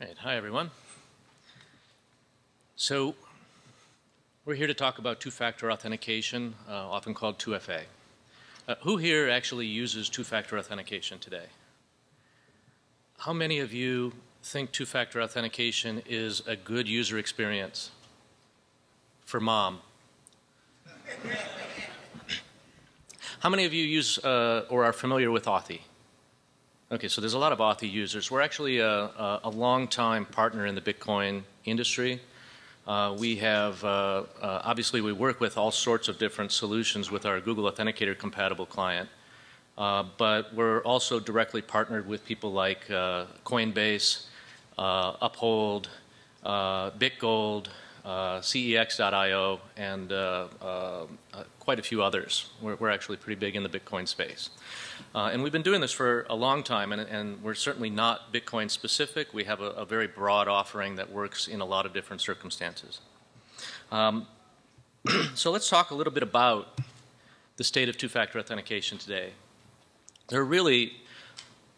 Right. Hi, everyone. So we're here to talk about two-factor authentication, uh, often called 2FA. Uh, who here actually uses two-factor authentication today? How many of you think two-factor authentication is a good user experience for mom? How many of you use uh, or are familiar with Authy? Okay, so there's a lot of Authy users. We're actually a, a, a long-time partner in the Bitcoin industry. Uh, we have, uh, uh, obviously, we work with all sorts of different solutions with our Google Authenticator compatible client. Uh, but we're also directly partnered with people like uh, Coinbase, uh, Uphold, BitGold, CEX.io, and quite a few others. We're, we're, actually pretty big in the Bitcoin space. Uh, and we've been doing this for a long time, and, and we're certainly not Bitcoin specific. We have a, a, very broad offering that works in a lot of different circumstances. Um, so let's talk a little bit about the state of two factor authentication today. There are really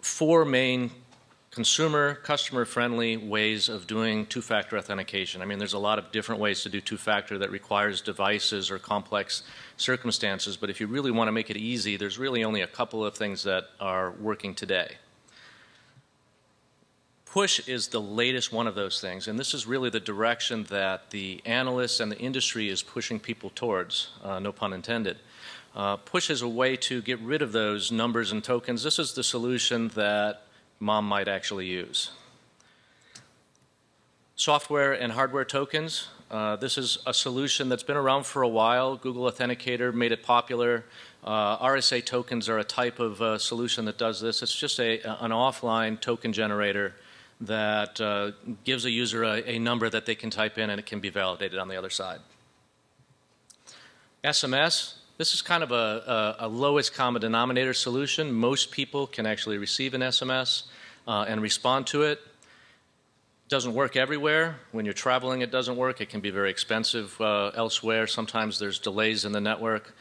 four main consumer, customer friendly ways of doing two factor authentication. I mean, there's a lot of different ways to do two factor that requires devices or complex circumstances, but if you really want to make it easy, there's really only a couple of things that are working today. Push is the latest one of those things, and this is really the direction that the analysts and the industry is pushing people towards, uh, no pun intended. Uh, push is a way to get rid of those numbers and tokens. This is the solution that mom might actually use. Software and hardware tokens. Uh, this is a solution that's been around for a while. Google Authenticator made it popular. Uh, RSA tokens are a type of uh, solution that does this. It's just a, an offline token generator that uh, gives a user a, a number that they can type in and it can be validated on the other side. SMS, this is kind of a, a, a, lowest common denominator solution. Most people can actually receive an SMS uh, and respond to it. Doesn't work everywhere. When you're traveling, it doesn't work. It can be very expensive uh, elsewhere. Sometimes there's delays in the network.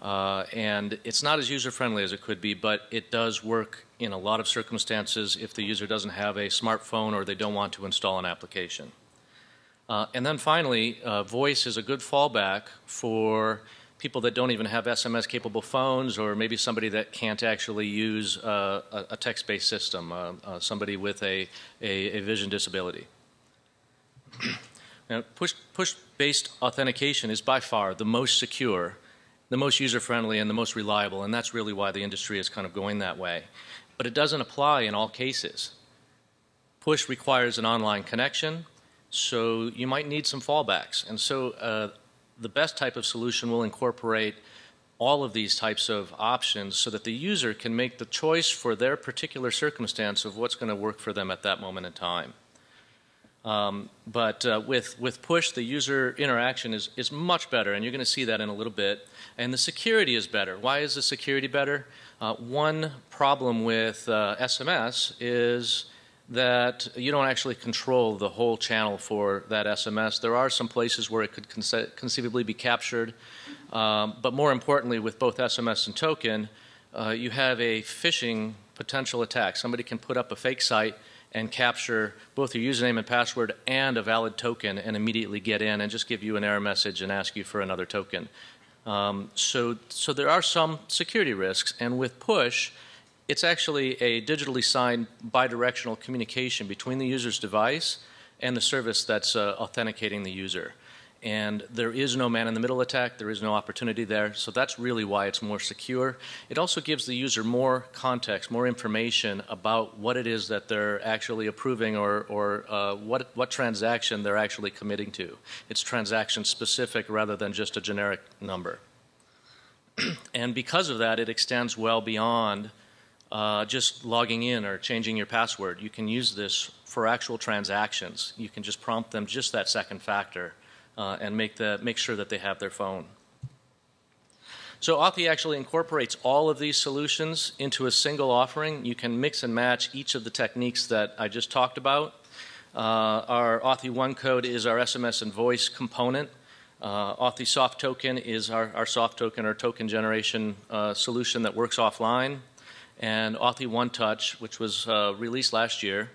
Uh, and it's not as user friendly as it could be, but it does work in a lot of circumstances if the user doesn't have a smartphone or they don't want to install an application. Uh, and then finally, uh, voice is a good fallback for people that don't even have SMS capable phones, or maybe somebody that can't actually use uh, a, a text based system, uh, uh, somebody with a, a, a vision disability. now, push, push based authentication is by far the most secure, the most user friendly, and the most reliable, and that's really why the industry is kind of going that way. But it doesn't apply in all cases. Push requires an online connection, so you might need some fallbacks. And so uh, the best type of solution will incorporate all of these types of options so that the user can make the choice for their particular circumstance of what's going to work for them at that moment in time. Um, but uh, with, with push, the user interaction is, is much better, and you're going to see that in a little bit. And the security is better. Why is the security better? Uh, one problem with uh, SMS is that you don't actually control the whole channel for that SMS. There are some places where it could conce conceivably be captured, um, but more importantly, with both SMS and token, uh, you have a phishing potential attack. Somebody can put up a fake site and capture both your username and password and a valid token and immediately get in and just give you an error message and ask you for another token. Um, so, so there are some security risks, and with push, it's actually a digitally signed bidirectional communication between the user's device and the service that's uh, authenticating the user. And there is no man in the middle attack, there is no opportunity there, so that's really why it's more secure. It also gives the user more context, more information about what it is that they're actually approving or, or uh, what, what transaction they're actually committing to. It's transaction specific rather than just a generic number. and because of that, it extends well beyond uh, just logging in or changing your password. You can use this for actual transactions. You can just prompt them just that second factor uh, and make, the, make sure that they have their phone. So Authy actually incorporates all of these solutions into a single offering. You can mix and match each of the techniques that I just talked about. Uh, our Authy One code is our SMS and voice component. Uh, Authy Soft Token is our, our soft token or token generation uh, solution that works offline and Authy One Touch, which was uh, released last year,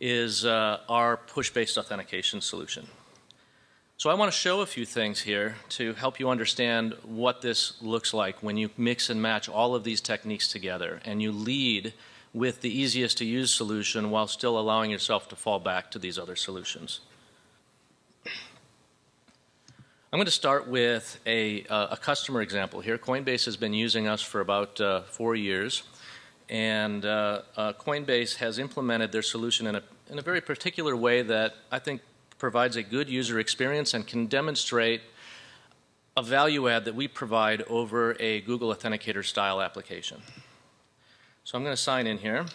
is uh, our push-based authentication solution. So I want to show a few things here to help you understand what this looks like when you mix and match all of these techniques together and you lead with the easiest to use solution while still allowing yourself to fall back to these other solutions. I'm going to start with a, uh, a customer example here. Coinbase has been using us for about uh, four years, and uh, uh Coinbase has implemented their solution in a, in a very particular way that I think provides a good user experience and can demonstrate a value add that we provide over a Google Authenticator style application. So I'm going to sign in here.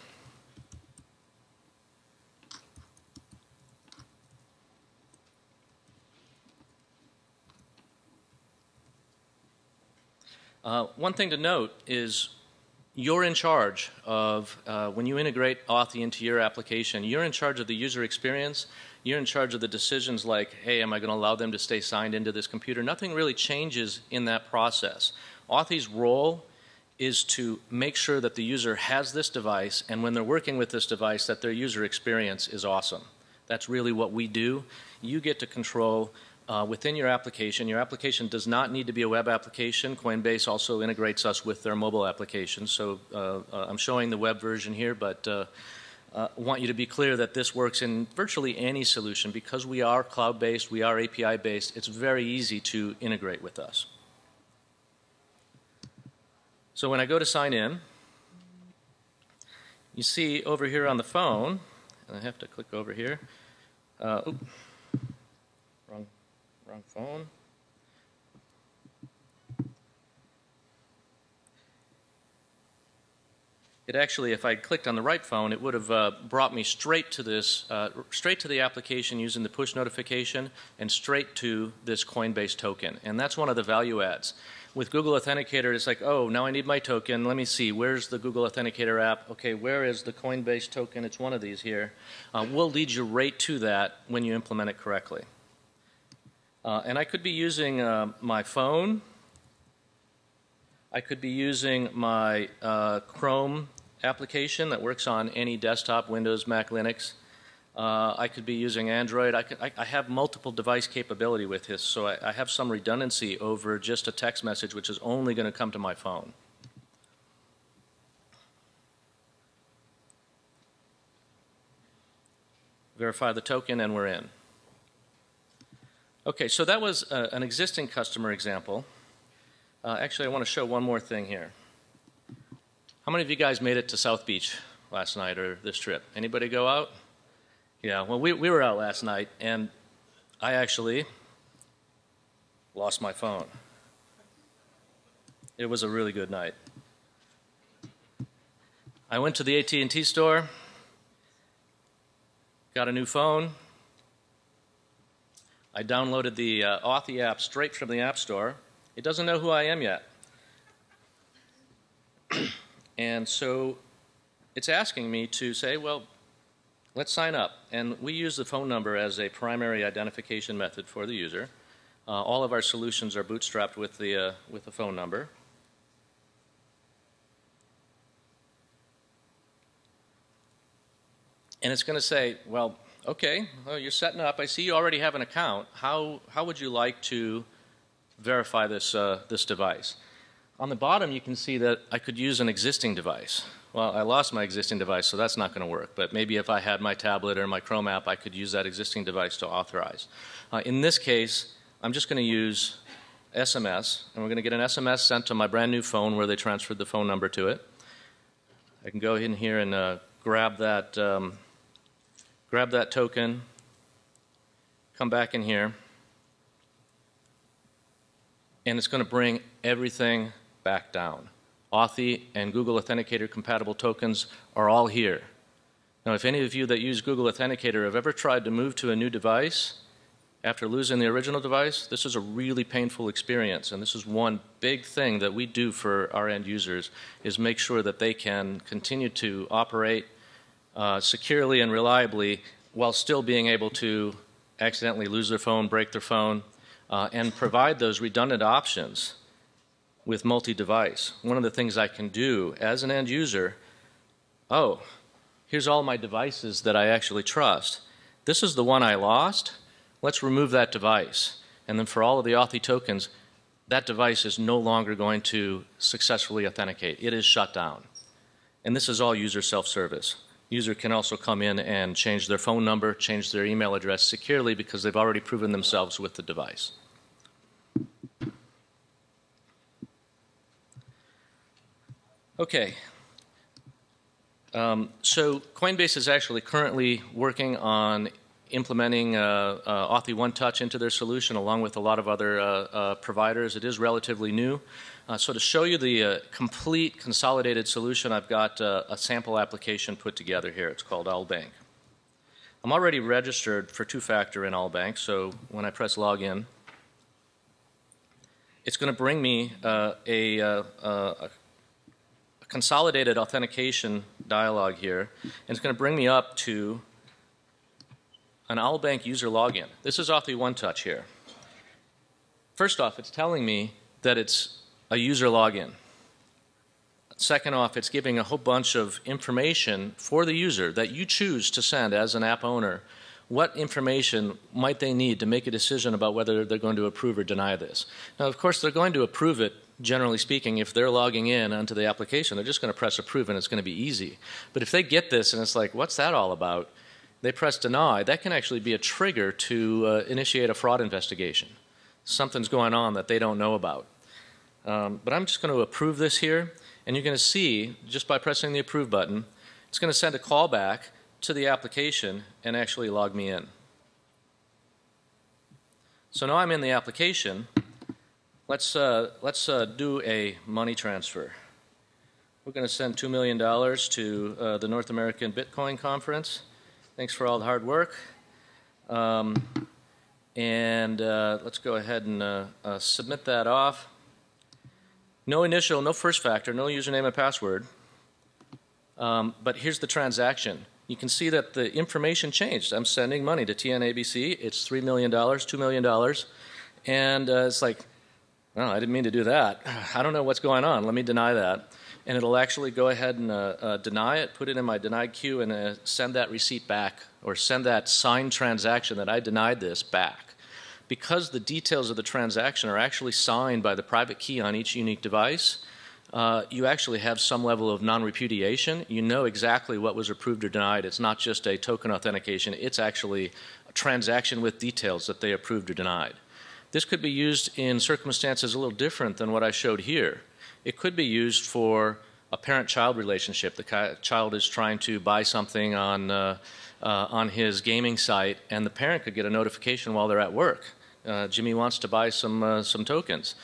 Uh, one thing to note is you're in charge of, uh, when you integrate Authy into your application, you're in charge of the user experience. You're in charge of the decisions like, hey, am I going to allow them to stay signed into this computer? Nothing really changes in that process. Authy's role is to make sure that the user has this device and when they're working with this device that their user experience is awesome. That's really what we do. You get to control uh, within your application. Your application does not need to be a web application. Coinbase also integrates us with their mobile application. So uh, uh, I'm showing the web version here, but uh, uh, want you to be clear that this works in virtually any solution. Because we are cloud-based, we are API-based, it's very easy to integrate with us. So when I go to sign in, you see over here on the phone, and I have to click over here. Uh, Phone. It actually, if I clicked on the right phone, it would have uh, brought me straight to this, uh, straight to the application using the push notification and straight to this Coinbase token. And that's one of the value adds. With Google Authenticator, it's like, oh, now I need my token. Let me see. Where's the Google Authenticator app? Okay, where is the Coinbase token? It's one of these here. Uh, we'll lead you right to that when you implement it correctly. Uh, and I could be using uh, my phone. I could be using my uh, Chrome application that works on any desktop, Windows, Mac, Linux. Uh, I could be using Android. I, could, I, I, have multiple device capability with this, so I, I have some redundancy over just a text message, which is only going to come to my phone. Verify the token, and we're in. Okay, so that was uh, an existing customer example. Uh, actually, I want to show one more thing here. How many of you guys made it to South Beach last night or this trip? Anybody go out? Yeah, well, we, we were out last night, and I actually lost my phone. It was a really good night. I went to the AT&T store, got a new phone, I downloaded the uh, Authy app straight from the App Store. It doesn't know who I am yet. and so it's asking me to say, well, let's sign up. And we use the phone number as a primary identification method for the user. Uh, all of our solutions are bootstrapped with the, uh, with the phone number. And it's going to say, well, okay, well, you're setting up. I see you already have an account. How, how would you like to verify this, uh, this device? On the bottom, you can see that I could use an existing device. Well, I lost my existing device, so that's not going to work. But maybe if I had my tablet or my Chrome app, I could use that existing device to authorize. Uh, in this case, I'm just going to use SMS, and we're going to get an SMS sent to my brand new phone where they transferred the phone number to it. I can go in here and uh, grab that um, grab that token, come back in here, and it's going to bring everything back down. Authy and Google Authenticator compatible tokens are all here. Now, if any of you that use Google Authenticator have ever tried to move to a new device after losing the original device, this is a really painful experience. And this is one big thing that we do for our end users is make sure that they can continue to operate uh, securely and reliably while still being able to accidentally lose their phone, break their phone, uh, and provide those redundant options with multi-device. One of the things I can do as an end user, oh, Here's all my devices that I actually trust. This is the one I lost. Let's remove that device. And then for all of the Authy tokens, that device is no longer going to successfully authenticate. It is shut down. And this is all user self-service. User can also come in and change their phone number, change their email address securely because they've already proven themselves with the device. Okay. Um, so Coinbase is actually currently working on implementing uh, uh, Authy One Touch into their solution along with a lot of other uh, uh providers. It is relatively new. Uh, so to show you the uh, complete consolidated solution, I've got a sample application put together here. It's called Allbank. I'm already registered for two-factor in Allbank, so when I press login, it's going to bring me a, a, a consolidated authentication dialog here, and it's going to bring me up to an Allbank user login. This is Authy One Touch here. First off, it's telling me that it's a user login. Second off, it's giving a whole bunch of information for the user that you choose to send as an app owner. What information might they need to make a decision about whether they're going to approve or deny this? Now, of course, they're going to approve it generally speaking, if they're logging in onto the application, they're just going to press approve and it's going to be easy. But if they get this and it's like, what's that all about? They press deny, that can actually be a trigger to uh, initiate a fraud investigation. Something's going on that they don't know about. Um, but I'm just going to approve this here, and you're going to see, just by pressing the approve button, it's going to send a callback to the application and actually log me in. So now I'm in the application. Let's, uh, let's uh, do a money transfer. We're going to send $2 million to uh, the North American Bitcoin Conference. Thanks for all the hard work. Um, and uh, let's go ahead and uh, uh, submit that off. No initial, no first factor, no username and password. Um, but here's the transaction. You can see that the information changed. I'm sending money to TNABC. It's $3 million, $2 million. And it's like, well, I didn't mean to do that. I don't know what's going on. Let me deny that. And it'll actually go ahead and uh, uh, deny it, put it in my denied queue, and uh, send that receipt back or send that signed transaction that I denied this back. Because the details of the transaction are actually signed by the private key on each unique device, uh, you actually have some level of non repudiation. You know exactly what was approved or denied. It's not just a token authentication, it's actually a transaction with details that they approved or denied. This could be used in circumstances a little different than what I showed here. It could be used for a parent-child relationship. The child is trying to buy something on, uh, uh, on his gaming site, and the parent could get a notification while they're at work. Uh, Jimmy wants to buy some, uh, some tokens.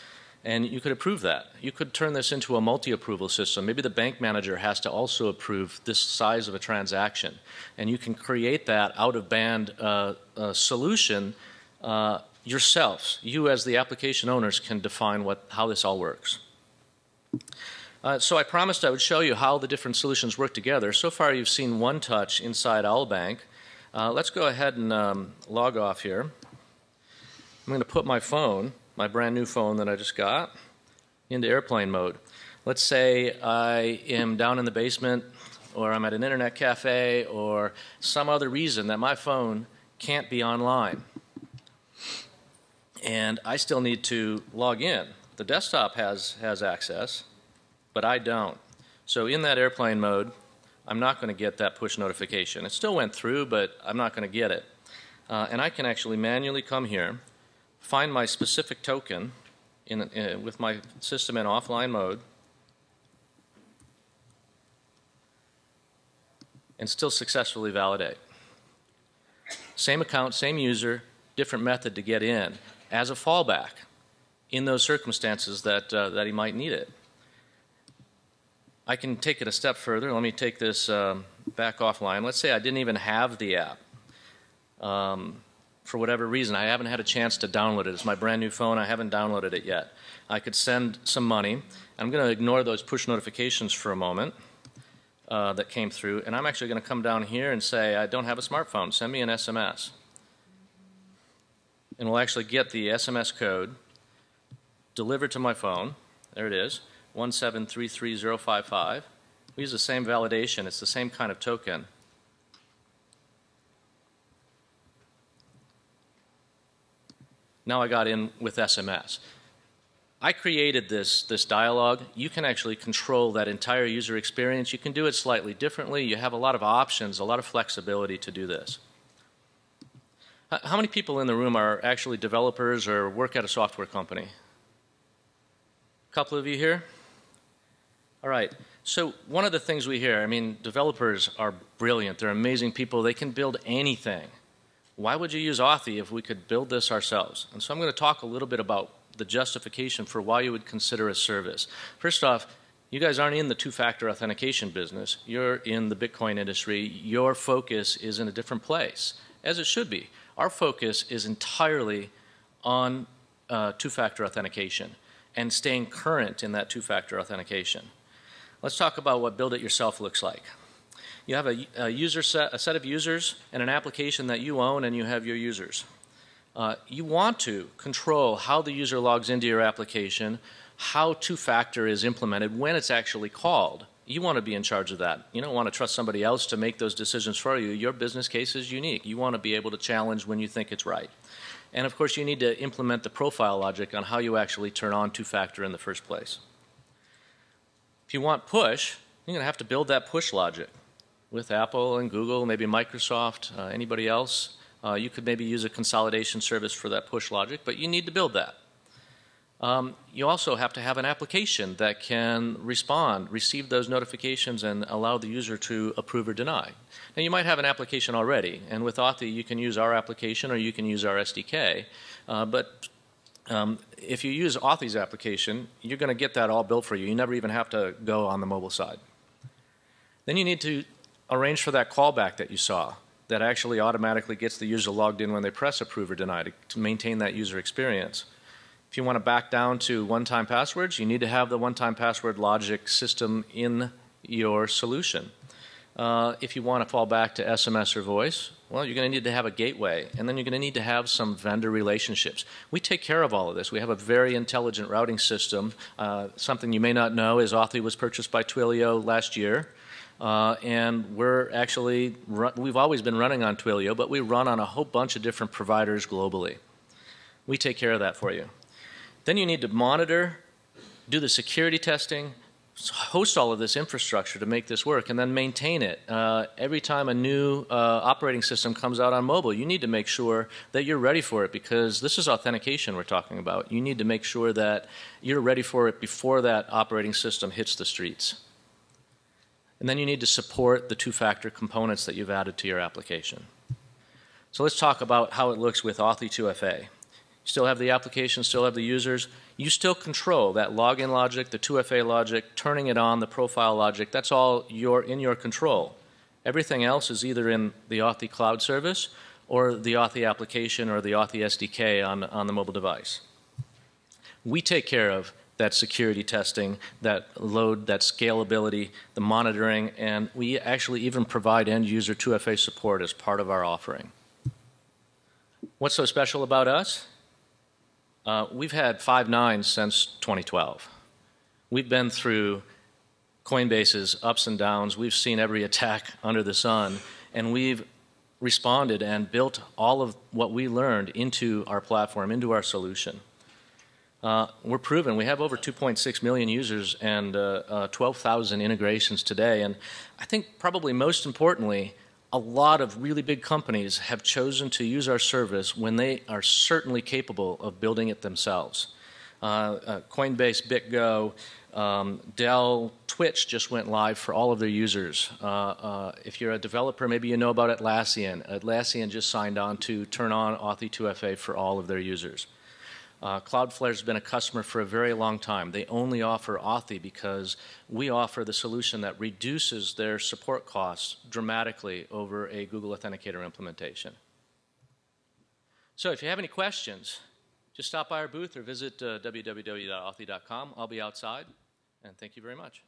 And you could approve that. You could turn this into a multi-approval system. Maybe the bank manager has to also approve this size of a transaction. And you can create that out-of-band uh, uh, solution yourselves, you as the application owners, can define what, how this all works. Uh, so I promised I would show you how the different solutions work together. So far you've seen one touch inside Allbank. Uh, let's go ahead and um, log off here. I'm going to put my phone, my brand new phone that I just got, into airplane mode. Let's say I am down in the basement or I'm at an internet cafe or some other reason that my phone can't be online and I still need to log in. The desktop has, has access, but I don't. So in that airplane mode, I'm not going to get that push notification. It still went through, but I'm not going to get it. Uh, and I can actually manually come here, find my specific token in, in, with my system in offline mode, and still successfully validate. Same account, same user, different method to get in as a fallback in those circumstances that, uh, that he might need it. I can take it a step further. Let me take this um, back offline. Let's say I didn't even have the app. Um, for whatever reason, I haven't had a chance to download it. It's my brand new phone. I haven't downloaded it yet. I could send some money. I'm going to ignore those push notifications for a moment uh, that came through, and I'm actually going to come down here and say, I don't have a smartphone. Send me an SMS and we'll actually get the SMS code delivered to my phone. There it is, 1733055. We use the same validation. It's the same kind of token. Now I got in with SMS. I created this, this dialogue. You can actually control that entire user experience. You can do it slightly differently. You have a lot of options, a lot of flexibility to do this. How many people in the room are actually developers or work at a software company? Couple of you here? All right. So one of the things we hear, I mean, developers are brilliant. They're amazing people. They can build anything. Why would you use Authy if we could build this ourselves? And so I'm going to talk a little bit about the justification for why you would consider a service. First off, you guys aren't in the two-factor authentication business. You're in the Bitcoin industry. Your focus is in a different place, as it should be. Our focus is entirely on uh, two-factor authentication and staying current in that two-factor authentication. Let's talk about what Build It Yourself looks like. You have a, a, user set, a set of users and an application that you own and you have your users. Uh, you want to control how the user logs into your application, how two-factor is implemented, when it's actually called. You want to be in charge of that. You don't want to trust somebody else to make those decisions for you. Your business case is unique. You want to be able to challenge when you think it's right. And of course, you need to implement the profile logic on how you actually turn on two-factor in the first place. If you want push, you're going to have to build that push logic with Apple and Google, maybe Microsoft, uh, anybody else. Uh, you could maybe use a consolidation service for that push logic, but you need to build that. Um, you also have to have an application that can respond, receive those notifications, and allow the user to approve or deny. Now, you might have an application already, and with Authy, you can use our application or you can use our SDK. Uh, but um, if you use Authy's application, you're going to get that all built for you. You never even have to go on the mobile side. Then you need to arrange for that callback that you saw that actually automatically gets the user logged in when they press approve or deny to, to maintain that user experience. If you want to back down to one-time passwords, you need to have the one-time password logic system in your solution. Uh, if you want to fall back to SMS or voice, well, you're going to need to have a gateway, and then you're going to need to have some vendor relationships. We take care of all of this. We have a very intelligent routing system. Uh, something you may not know is Authy was purchased by Twilio last year. Uh, and we're actually, we've always been running on Twilio, but we run on a whole bunch of different providers globally. We take care of that for you. Then you need to monitor, do the security testing, host all of this infrastructure to make this work, and then maintain it. Uh, every time a new uh, operating system comes out on mobile, you need to make sure that you're ready for it because this is authentication we're talking about. You need to make sure that you're ready for it before that operating system hits the streets. And then you need to support the two-factor components that you've added to your application. So let's talk about how it looks with Authy2FA. You still have the application, still have the users. You still control that login logic, the 2FA logic, turning it on, the profile logic. That's all your, in your control. Everything else is either in the Authy cloud service or the Authy application or the Authy SDK on, on the mobile device. We take care of that security testing, that load, that scalability, the monitoring, and we actually even provide end user 2FA support as part of our offering. What's so special about us? Uh, we've had five nines since 2012. We've been through Coinbase's ups and downs. We've seen every attack under the sun, and we've responded and built all of what we learned into our platform, into our solution. Uh, we're proven. We have over 2.6 million users and uh, uh, 12,000 integrations today. And I think probably most importantly, a lot of really big companies have chosen to use our service when they are certainly capable of building it themselves. Uh, uh, Coinbase, BitGo, um, Dell, Twitch just went live for all of their users. Uh, if you're a developer, maybe you know about Atlassian. Atlassian just signed on to turn on Authy2FA for all of their users. Uh, Cloudflare has been a customer for a very long time. They only offer Authy because we offer the solution that reduces their support costs dramatically over a Google Authenticator implementation. So if you have any questions, just stop by our booth or visit uh, www.authy.com. I'll be outside, and thank you very much.